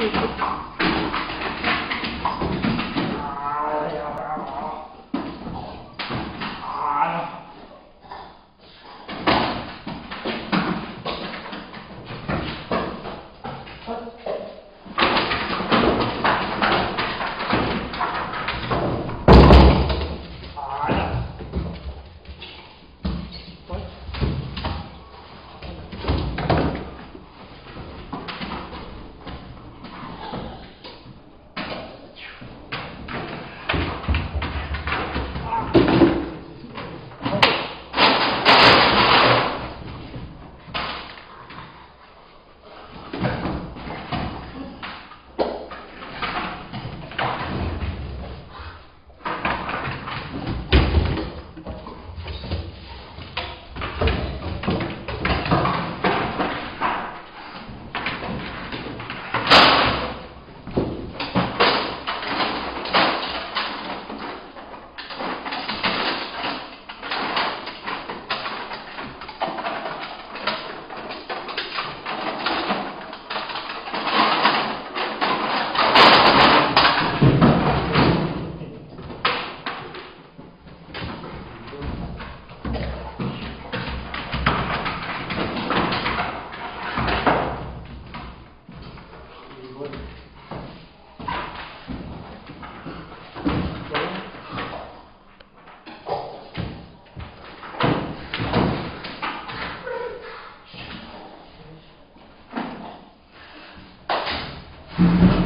是一个大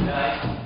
Đây.